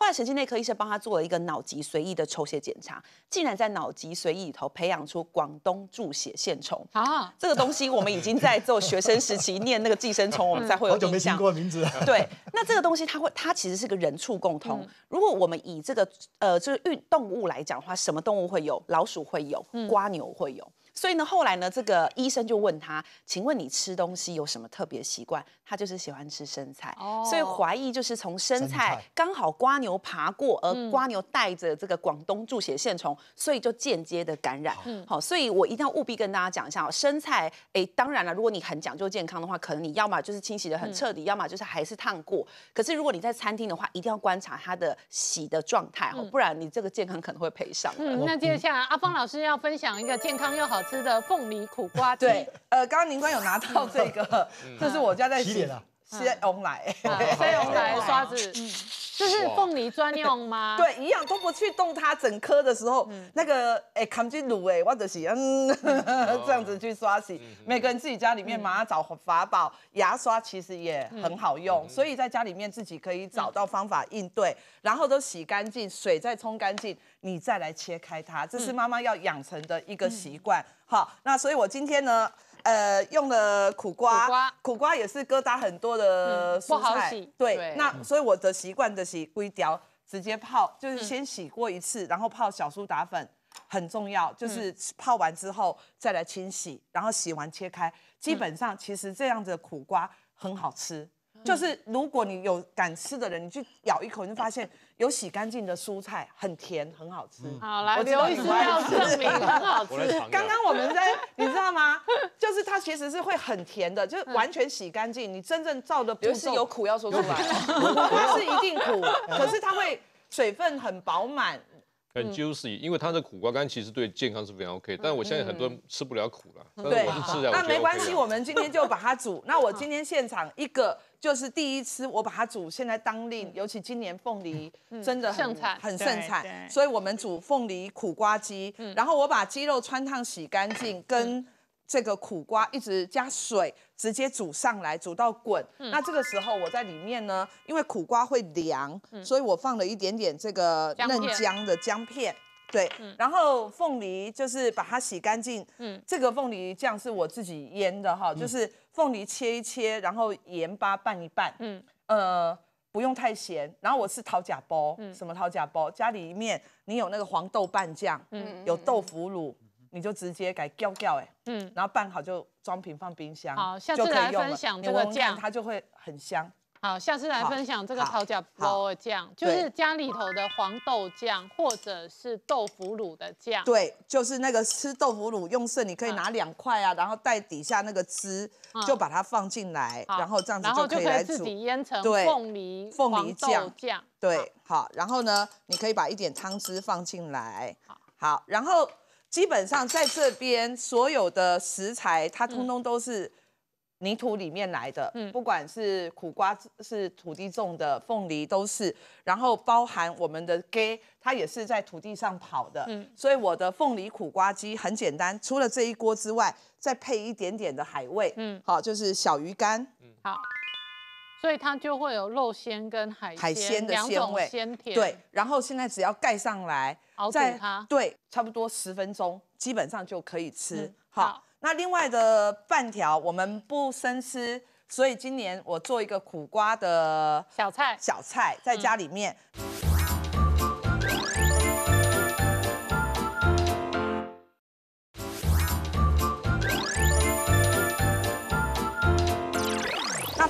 [SPEAKER 3] 后来神经内科医生帮他做了一个脑脊髓液的抽血检查，竟然在脑脊髓液里头培养出广东注血线虫啊！这个东西我们已经在做学生时期念那个寄生虫，我们才会有印象。
[SPEAKER 6] 过名字。
[SPEAKER 3] 对，那这个东西它会，它其实是个人畜共通。如果我们以这个呃，就是运动物来讲的话，什么动物会有？老鼠会有，瓜牛会有。所以呢，后来呢，这个医生就问他，请问你吃东西有什么特别习惯？他就是喜欢吃生菜，所以怀疑就是从生菜刚好瓜牛爬过，而瓜牛带着这个广东注血线虫，所以就间接的感染。好，所以我一定要务必跟大家讲一下哦，生菜，哎，当然了，如果你很讲究健康的话，可能你要么就是清洗的很彻底，要么就是还是烫过。可是如果你在餐厅的话，一定要观察它的洗的状态哦，不然你这个健康可能会赔上。
[SPEAKER 1] 嗯，那接下来阿芳老师要分享一个健康又好吃的凤梨苦瓜鸡。
[SPEAKER 7] 对，呃，刚刚宁官有拿到 这个，这是我家在洗。先用来，
[SPEAKER 1] 先用来刷子，嗯。这是凤梨专用吗？
[SPEAKER 7] 对，一样都不去动它整颗的时候，那个哎扛进卤哎，或者是嗯 这样子去刷洗。每个人自己家里面马上找法宝，牙刷其实也很好用，所以在家里面自己可以找到方法应对，然后都洗干净，水再冲干净，你再来切开它，这是妈妈要养成的一个习惯。好，那所以我今天呢。呃，用了苦瓜，苦瓜也是疙瘩很多的蔬菜，对。那所以我的习惯的洗龟雕，直接泡，就是先洗过一次，然后泡小苏打粉，很重要，就是泡完之后再来清洗，然后洗完切开，基本上其实这样子的苦瓜很好吃。就是如果你有敢吃的人，你去咬一口，你就发现有洗干净的蔬菜，很甜，很好吃。
[SPEAKER 1] 好，来刘医师要证明很好吃。
[SPEAKER 7] 刚刚我们在，你知道吗？就是它其实是会很甜的，就是完全洗干净。你真正照的不
[SPEAKER 3] 是有苦要说出来，
[SPEAKER 7] 它是一定苦，可是它会水分很饱满。
[SPEAKER 2] 很 juicy，因为它的苦瓜干其实对健康是非常 OK，但我相信很多人吃不了苦了。
[SPEAKER 7] 对，那没关系，我们今天就把它煮。那我今天现场一个就是第一次，我把它煮，现在当令，尤其今年凤梨真的很很盛产，所以我们煮凤梨苦瓜鸡，然后我把鸡肉穿烫洗干净，跟。这个苦瓜一直加水，直接煮上来，煮到滚。那这个时候我在里面呢，因为苦瓜会凉，所以我放了一点点这个嫩姜的姜片。对，然后凤梨就是把它洗干净。嗯，这个凤梨酱是我自己腌的哈，就是凤梨切一切，然后盐巴拌一拌。嗯，呃，不用太咸。然后我是桃甲包，什么桃甲包？家里面你有那个黄豆瓣酱，嗯，有豆腐乳。你就直接改掉掉哎，嗯，然后拌好就装瓶放冰箱，
[SPEAKER 1] 好，下次来分享这个酱，
[SPEAKER 7] 它就会很香。
[SPEAKER 1] 好，下次来分享这个桃甲包酱，就是家里头的黄豆酱或者是豆腐乳的酱。
[SPEAKER 7] 对，就是那个吃豆腐乳用剩，你可以拿两块啊，然后带底下那个汁，就把它放进来，然后这样子就可以来煮。
[SPEAKER 1] 自己腌成凤梨凤梨酱酱。
[SPEAKER 7] 对，好，然后呢，你可以把一点汤汁放进来。好，好，然后。基本上在这边所有的食材，它通通都是泥土里面来的，嗯，不管是苦瓜是土地种的，凤梨都是，然后包含我们的鸡，它也是在土地上跑的，嗯，所以我的凤梨苦瓜鸡很简单，除了这一锅之外，再配一点点的海味，嗯，好，就是小鱼干，嗯，
[SPEAKER 1] 好，所以它就会有肉鲜跟海海鲜的鲜味，鲜甜，
[SPEAKER 7] 对，然后现在只要盖上来。
[SPEAKER 1] 熬煮它
[SPEAKER 7] 对，差不多十分钟，基本上就可以吃。好，那另外的半条我们不生吃，所以今年我做一个苦瓜的
[SPEAKER 1] 小菜，
[SPEAKER 7] 小菜在家里面。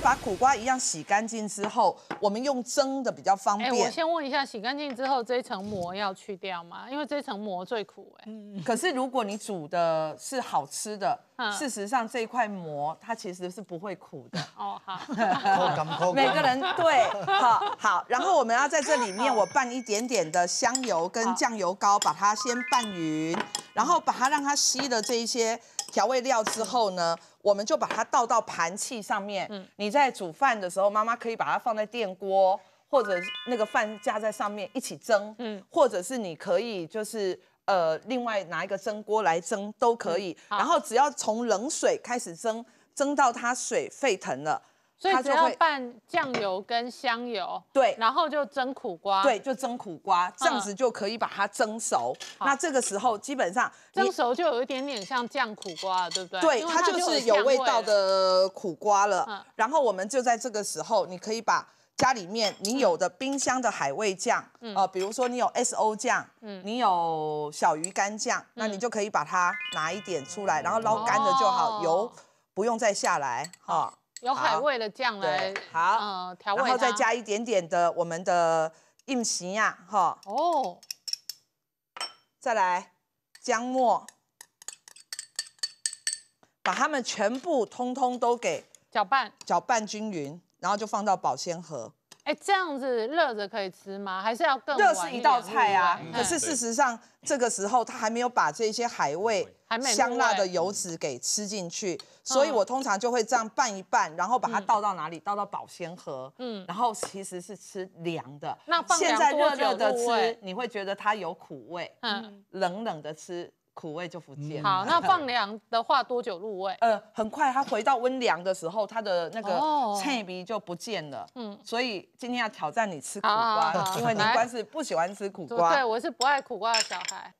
[SPEAKER 7] 把苦瓜一样洗干净之后，我们用蒸的比较方
[SPEAKER 1] 哎，我。先问一下，洗干净之后这一层膜要去掉吗？因为这一层膜最苦哎。
[SPEAKER 7] 可是如果你煮的是好吃的，
[SPEAKER 1] 嗯
[SPEAKER 7] 事实上这一块膜它其实是不会苦的。
[SPEAKER 1] 哦，好，
[SPEAKER 7] 每个人对，好好，然后我们要在这里面，我拌一点点的香油跟酱油膏，把它先拌匀，然后把它让它吸了这一些调味料之后呢，我们就把它倒到盘器上面。你在煮饭的时候，妈妈可以把它放在电锅。或者那个饭架在上面一起蒸，嗯，或者是你可以就是呃另外拿一个蒸锅来蒸都可以，
[SPEAKER 1] 好
[SPEAKER 7] 然后只要从冷水开始蒸，蒸到它水沸腾了，
[SPEAKER 1] 所以只要拌酱油跟香油，
[SPEAKER 7] 对
[SPEAKER 1] 然后就蒸苦瓜，
[SPEAKER 7] 对，，就蒸苦瓜，这样子就可以把它蒸熟。那这个时候基本上
[SPEAKER 1] 蒸熟就有一点点像酱苦瓜了，对不对？
[SPEAKER 7] 对它就是有味道。的苦瓜了。
[SPEAKER 1] 嗯
[SPEAKER 7] 然后我们就在这个时候，你可以把家里面你有的冰箱的海味酱，
[SPEAKER 1] 嗯
[SPEAKER 7] 呃，比如说你有 S O 酱，你有小鱼干酱，那
[SPEAKER 1] 嗯
[SPEAKER 7] 你就可以把它拿一点出来，然后捞干了就好，
[SPEAKER 1] 哦
[SPEAKER 7] 油不用再下来哈。
[SPEAKER 1] 有海味的酱来
[SPEAKER 7] 对，好
[SPEAKER 1] 嗯，调味
[SPEAKER 7] 然后再加一点点的我们的硬皮呀，哈，
[SPEAKER 1] 哦，
[SPEAKER 7] 再来姜末，把它们全部通通都给
[SPEAKER 1] 搅拌。
[SPEAKER 7] 搅拌均匀，然后就放到保鲜盒。
[SPEAKER 1] 哎，这样子热着可以吃吗？还是要更
[SPEAKER 7] 热
[SPEAKER 1] 晚
[SPEAKER 7] 是一道菜啊可是事实上这个时候它还没有把这些海味香辣的油脂给吃进去，所以我通常就会这样拌一拌，然后把它倒到哪里？倒到保鲜盒。
[SPEAKER 1] 嗯
[SPEAKER 7] 嗯，然后其实是吃凉的。
[SPEAKER 1] 那
[SPEAKER 7] 现在
[SPEAKER 1] 多
[SPEAKER 7] 热热的吃，你会觉得它有苦味，
[SPEAKER 1] 嗯，
[SPEAKER 7] 冷冷的吃苦味就不见了。
[SPEAKER 1] 好，那放凉的话多久入味？
[SPEAKER 7] 呃，很快它回到温凉的时候，它的那
[SPEAKER 1] 哦
[SPEAKER 7] 个脆皮就不见了。
[SPEAKER 1] 嗯
[SPEAKER 7] 嗯，所以今天要挑战你吃苦瓜，
[SPEAKER 1] 好
[SPEAKER 7] 因为你
[SPEAKER 1] 来
[SPEAKER 7] 关是不喜欢吃苦瓜
[SPEAKER 1] 对，
[SPEAKER 7] 瓜。
[SPEAKER 1] 我是不爱苦瓜的小孩。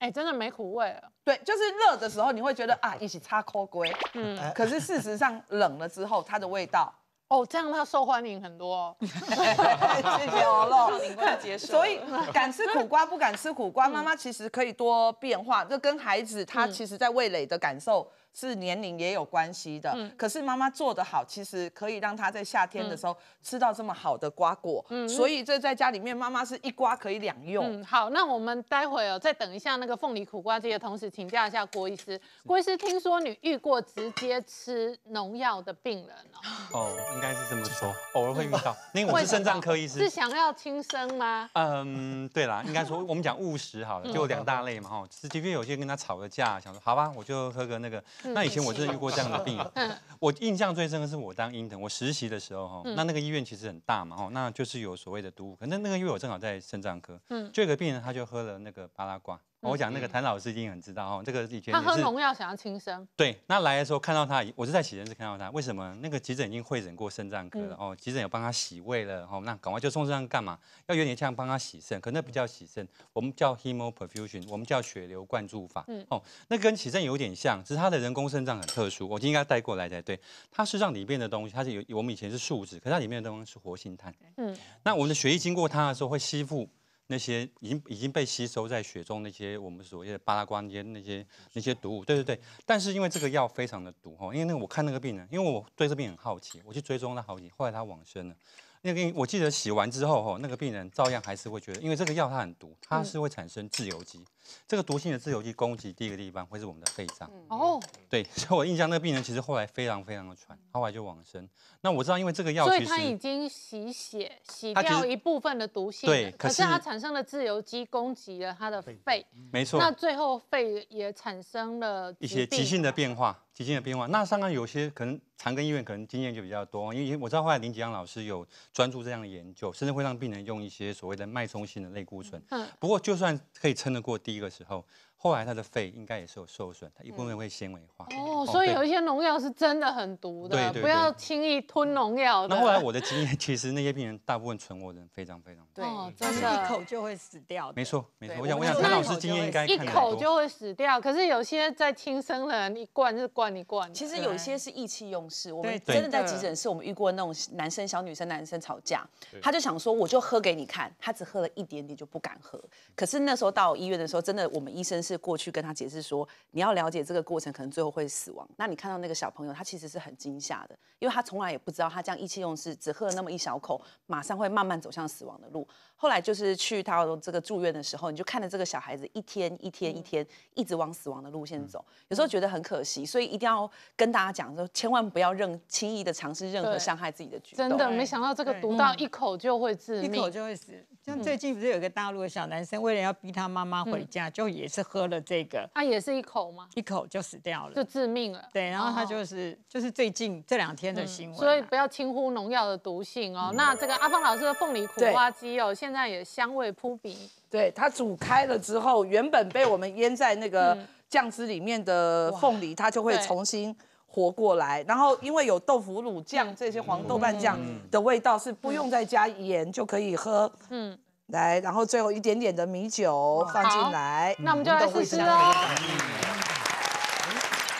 [SPEAKER 1] 哎，真的没苦味了。
[SPEAKER 7] 对，就是热的时候你会觉得啊，一起擦抠龟，
[SPEAKER 1] 嗯，
[SPEAKER 7] 可是事实上冷了之后，它的味道，
[SPEAKER 1] 哦，这样他受欢迎很多哦。
[SPEAKER 7] 谢谢欧露。
[SPEAKER 3] 领官接受。
[SPEAKER 7] 所以敢吃苦瓜不敢吃苦瓜，妈妈其实可以多变化，这跟孩子他其实在味蕾的感受是年龄也有关系的。可是妈妈做的好，其实可以让她在夏天的时候吃到这么好的瓜果。所以这在家里面，妈妈是一瓜可以两用。
[SPEAKER 1] 嗯，好，那我们待会哦，再等一下那个凤梨苦瓜鸡的同时，请教一下郭医师。郭医师，听说你遇过直接吃农药的病人哦？
[SPEAKER 4] 哦，应该是这么说，偶尔会遇到，因为我是肾脏科医师
[SPEAKER 1] 是。想要轻生吗？
[SPEAKER 4] 嗯，对啦，应该说我们讲务实好了，就有两大类嘛哈。是的确有些跟他吵个架，想说好吧，我就喝个那个。那以前我真的遇过这样的病人，我印象最深的是我当 intern，我实习的时候哈，那那个医院其实很大嘛哈，那就是有所谓的毒物，可能那个医院我正好在肾脏科，嗯。就有个病人他就喝了那个巴拉瓜。我讲那个谭老师一定很知道哦，这个以前
[SPEAKER 1] 他喝农药想要轻生，
[SPEAKER 4] 对，那来的时候看到他，我是在急诊室看到他，为什么？那个急诊已经会诊过肾脏科了、哦，急诊有帮他洗胃了哦，那赶快就送肾脏干嘛？要有点像帮他洗肾，可那不叫洗肾，我们叫 hemoperfusion，我们叫血流灌注法。哦，那跟洗肾有点像，只是它的人工肾脏很特殊，我就应该带过来才对。它是让里面的东西，它是有我们以前是树脂，可是它里面的东西是活性炭。
[SPEAKER 1] 嗯
[SPEAKER 4] 嗯，那我们的血液经过它的时候会吸附。那些已经已经被吸收在血中那些我们所谓的巴拉瓜那些那些那些毒物，对对对。但是因为这个药非常的毒哦，因为那个我看那个病人，因为我对这病很好奇，我去追踪他好几，后来他往生了。那个我记得洗完之后哈，那个病人照样还是会觉得，因为这个药它很毒，它是会产生自由基。这个毒性的自由基攻击第一个地方会是我们的肺脏。
[SPEAKER 1] 哦，
[SPEAKER 4] 对，所以我印象那个病人其实后来非常非常的喘，后来就往生。那我知道，因为这个药
[SPEAKER 1] 所以
[SPEAKER 4] 其实
[SPEAKER 1] 他已经洗血洗掉一部分的毒性了，
[SPEAKER 4] 对可
[SPEAKER 1] 可是它
[SPEAKER 4] 是
[SPEAKER 1] 产生的自由基攻击了他的肺，
[SPEAKER 4] 没错，
[SPEAKER 1] 那最后肺也产生了
[SPEAKER 4] 一些急性的变化，急性的变化。那当然有些可能长庚医院可能经验就比较多，因为我知道后来林吉阳老师有专注这样的研究，甚至会让病人用一些所谓的脉冲性的类固醇。
[SPEAKER 1] 嗯
[SPEAKER 4] 不过就算可以撑得过第一个时候，后来他的肺应该也是有受损，他一部分会纤维化。
[SPEAKER 1] 哦，所以有一些农药是真的很毒的，
[SPEAKER 4] 对对
[SPEAKER 1] 不要轻易吞农药的。
[SPEAKER 4] 那后来我的经验，其实那些病人大部分存活的人非常非常多。
[SPEAKER 3] 对
[SPEAKER 1] 哦，真的
[SPEAKER 5] 一口就会死掉的。
[SPEAKER 4] 没错没错，我想
[SPEAKER 3] 我
[SPEAKER 4] 想谭老师经验应该
[SPEAKER 1] 一。口就会死掉，可是有些在轻生的人一灌是灌一灌。
[SPEAKER 3] 其实有一些是意气用事，我们真的在急诊室，我们遇过那种男生小女生男生吵架，他就想说我就喝给你看，他只喝了一点点就不敢喝。可是那时候到医院的时候，真的我们医生是过去跟他解释说，你要了解这个过程，可能最后会死亡。那你看到那个小朋友，他其实是很惊吓的，因为他从来也不知道他这样意气用事，只喝了那么一小口，马上会慢慢走向死亡的路。后来就是去他这个住院的时候，你就看着这个小孩子一天一天一天一直往死亡的路线走，有时候觉得很可惜，所以一定要跟大家讲说，千万不要任轻易的尝试任何伤害自己的举
[SPEAKER 1] 动。真的，没想到这个毒到一口就会致命，
[SPEAKER 5] 一口就会死。像最近不是有一个大陆的小男生，为了要逼他妈妈回家，就也是喝了这个，
[SPEAKER 1] 他也是一口吗？
[SPEAKER 5] 一口就死掉了，
[SPEAKER 1] 就致命了。
[SPEAKER 5] 对，然后他就是就是最近这两天的新闻，
[SPEAKER 1] 所以不要轻忽农药的毒性哦。那这个阿芳老师的凤梨苦瓜鸡哦，现在也香味扑鼻。
[SPEAKER 7] 对，它煮开了之后，原本被我们腌在那个酱汁里面的凤梨，它就会重新活过来。然后因为有豆腐乳酱这些黄豆瓣酱的味道，是不用再加盐就可以喝。嗯。来，然后最后一点点的米酒放进来，
[SPEAKER 1] 那我们就来试试哦。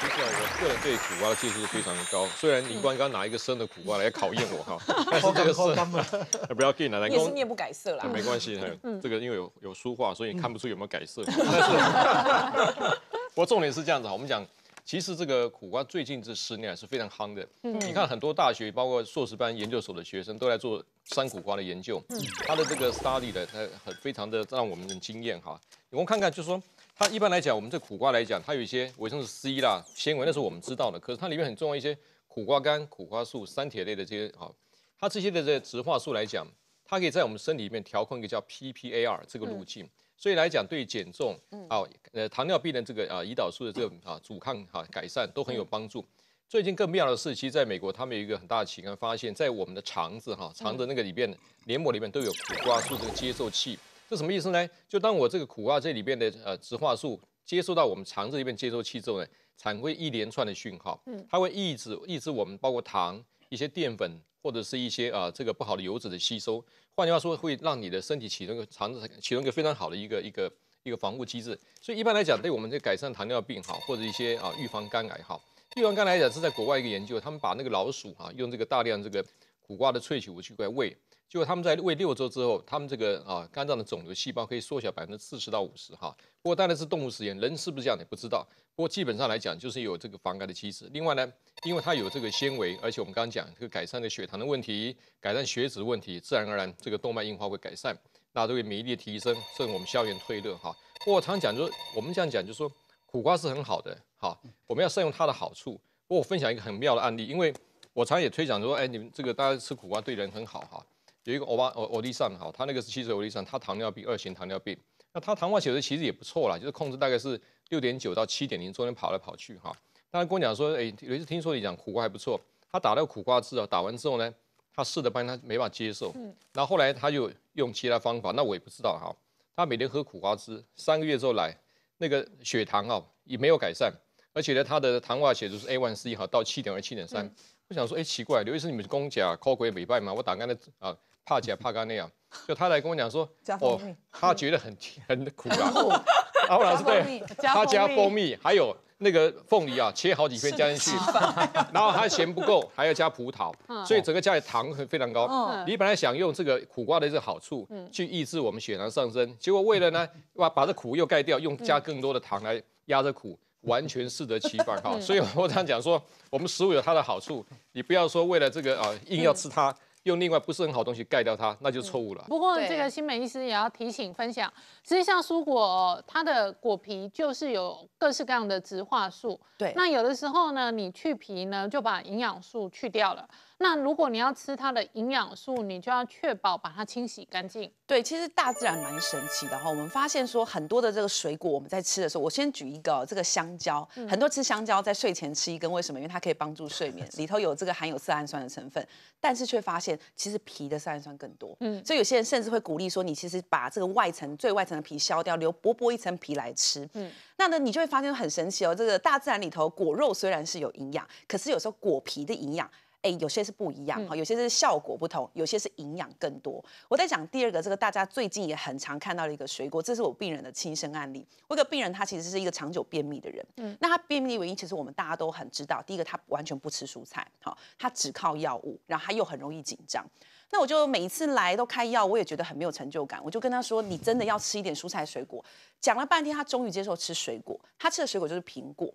[SPEAKER 2] 其实我个人对苦瓜的接受度非常的高，虽然林官刚拿一个生的苦瓜来考验我哈，但是这个是 不要给你拿来。
[SPEAKER 3] 也是面不改色啦，
[SPEAKER 2] 没关系，这个因为有有书画，所以你看不出有没有改色。但是，不过重点是这样子哈，我们讲。其实这个苦瓜最近这十年是非常夯的。嗯，你看很多大学，包括硕士班、研究所的学生都在做山苦瓜的研究。嗯，他的这个 study 的，他很非常的让我们很惊艳哈。我们看看，就是说，它一般来讲，我们这苦瓜来讲，它有一些维生素 C 啦、纤维，那是我们知道的。可是它里面很重要一些苦瓜苷、苦瓜素、三铁类的这些啊，它这些的这植化素来讲，它可以在我们身体里面调控一个叫 PPAR 这个路径。所以来讲，对减重啊，呃，糖尿病的这个啊，胰岛素的这个啊，阻抗哈，改善都很有帮助。最近更妙的是，其实在美国，他们有一个很大的期刊，发现，在我们的肠子哈，肠子那个里边黏膜里面都有苦瓜素这个接受器。这什么意思呢？就当我这个苦瓜这里边的呃植化素接收到我们肠子里面接收器之后呢，产会一连串的讯号，它会抑制抑制我们包括糖、一些淀粉或者是一些啊这个不好的油脂的吸收。换句话说，会让你的身体启动个肠子启动一个非常好的一个一个一个防护机制。所以一般来讲，对我们这改善糖尿病哈，或者一些啊预防肝癌哈，预防肝癌来讲是在国外一个研究，他们把那个老鼠哈用这个大量这个苦瓜的萃取物去给喂，结果他们在喂六周之后，他们这个啊肝脏的肿瘤细胞可以缩小百分之四十到五十哈。不过当然是动物实验，人是不是这样也不知道。不过基本上来讲，就是有这个防癌的机制。另外呢，因为它有这个纤维，而且我们刚刚讲这个改善的血糖的问题，改善血脂问题，自然而然这个动脉硬化会改善，那对免疫力提升，甚至我们消炎退热哈。不过我常讲就是，我们这样讲就是说，苦瓜是很好的哈，我们要善用它的好处。不过我分享一个很妙的案例，因为我常也推讲说，哎，你们这个大家吃苦瓜对人很好哈。有一个欧巴欧欧丽桑哈，他那个是七十欧丽桑，他糖尿病二型糖尿病，那他糖化血脂其实也不错啦，就是控制大概是。六点九到七点零，中间跑来跑去哈。当然跟我讲说，哎，有一次听说你讲苦瓜还不错，他打了苦瓜汁啊，打完之后呢，他试的半天他没法接受，嗯，然后后来他就用其他方法，那我也不知道哈。他每天喝苦瓜汁，三个月之后来，那个血糖啊也没有改善，而且呢，他的糖化血就是 A1C 哈到七点二七点三。我想说，哎，奇怪，刘医生你们是公甲抠鬼美拜吗？我打开那啊，怕起来怕干那样，就他来跟我讲说，
[SPEAKER 7] 哦，
[SPEAKER 2] 他觉得很很苦啊。阿老师对，他加蜂蜜，还有那个凤梨啊，切好几片加进去，然后他嫌不够，还要加葡萄，所以整个加的糖非常高。你本来想用这个苦瓜的这个好处去抑制我们血糖上升，结果为了呢，把把这苦又盖掉，用加更多的糖来压着苦，完全适得其反。哈。所以我常讲说，我们食物有它的好处，你不要说为了这个啊硬要吃它。用另外不是很好东西盖掉它，那就错误了。
[SPEAKER 1] 不过这个新美医师也要提醒分享，实际上蔬果它的果皮就是有各式各样的植化素。
[SPEAKER 3] 对，
[SPEAKER 1] 那有的时候呢，你去皮呢就把营养素去掉了。那如果你要吃它的营养素，你就要确保把它清洗干净。
[SPEAKER 3] 对，其实大自然蛮神奇的哈。我们发现说很多的这个水果，我们在吃的时候，我先举一个这个香蕉，很多吃香蕉在睡前吃一根，为什么？因为它可以帮助睡眠，里头有这个含有色氨酸的成分，但是却发现其实皮的色氨酸更多。嗯，所以有些人甚至会鼓励说，你其实把这个外层最外层的皮削掉，留薄薄一层皮来吃。嗯，那呢你就会发现很神奇哦，这个大自然里头果肉虽然是有营养，可是有时候果皮的营养。哎，有些是不一样哈，有些是效果不同，有些是营养更多。我在讲第二个，这个大家最近也很常看到的一个水果，这是我病人的亲身案例。我一个病人，他其实是一个长久便秘的人，嗯，那他便秘的原因，其实我们大家都很知道。第一个，他完全不吃蔬菜，好，他只靠药物，然后他又很容易紧张。那我就每一次来都开药，我也觉得很没有成就感。我就跟他说：“你真的要吃一点蔬菜水果。”讲了半天，他终于接受吃水果。他吃的水果就是苹果。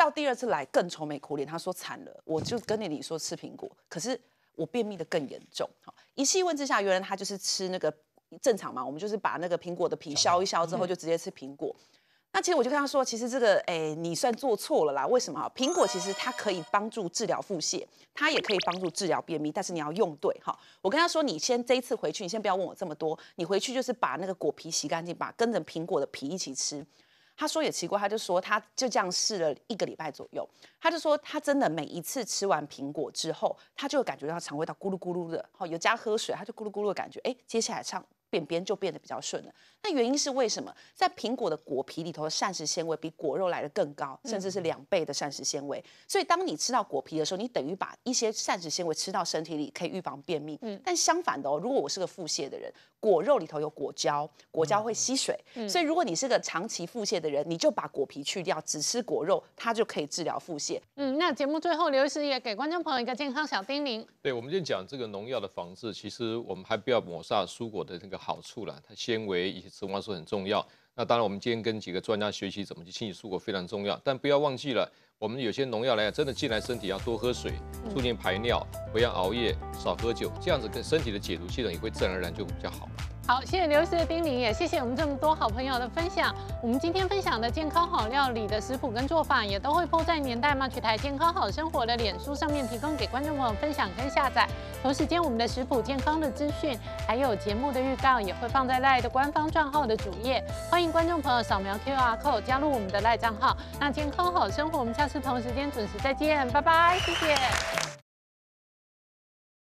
[SPEAKER 3] 到第二次来更愁眉苦脸，他说：“惨了，我就跟着你说吃苹果，可是我便秘的更严重。”好，一细问之下，原来他就是吃那个正常嘛，我们就是把那个苹果的皮削一削之后，就直接吃苹果。那其实我就跟他说，其实这个哎，你算做错了啦。为什么？苹果其实它可以帮助治疗腹泻，它也可以帮助治疗便秘，但是你要用对哈。我跟他说，你先这一次回去，你先不要问我这么多，你回去就是把那个果皮洗干净，把跟着苹果的皮一起吃。他说也奇怪，他就说他就这样试了一个礼拜左右，他就说他真的每一次吃完苹果之后，他就感觉到肠胃道咕噜咕噜的，好有加喝水，他就咕噜咕噜的感觉，哎，接下来唱。便便就变得比较顺了。那原因是为什么？在苹果的果皮里头的膳食纤维比果肉来的更高，甚至是两倍的膳食纤维。所以当你吃到果皮的时候，你等于把一些膳食纤维吃到身体里，可以预防便秘。嗯。但相反的哦，如果我是个腹泻的人，果肉里头有果胶，果胶会吸水。嗯。所以如果你是个长期腹泻的人，你就把果皮去掉，只吃果肉，它就可以治疗腹泻。
[SPEAKER 1] 嗯。那节目最后，刘医师也给观众朋友一个健康小叮咛。
[SPEAKER 2] 对，我们今天讲这个农药的防治，其实我们还不要抹杀蔬果的那个。好处了，它纤维以及脂肪素很重要。那当然，我们今天跟几个专家学习怎么去清洗蔬果非常重要。但不要忘记了，我们有些农药来讲，真的进来身体要多喝水，促进排尿，不要熬夜，少喝酒，这样子跟身体的解毒系统也会自然而然就比较好。
[SPEAKER 1] 好，谢谢刘医师的叮咛，也谢谢我们这么多好朋友的分享。我们今天分享的健康好料理的食谱跟做法，也都会铺在年代嘛曲台健康好生活的脸书上面，提供给观众朋友分享跟下载。同时间，我们的食谱健康的资讯，还有节目的预告，也会放在赖的官方账号的主页。欢迎观众朋友扫描 QR code 加入我们的赖账号。那健康好生活，我们下次同时间准时再见，拜拜，谢谢。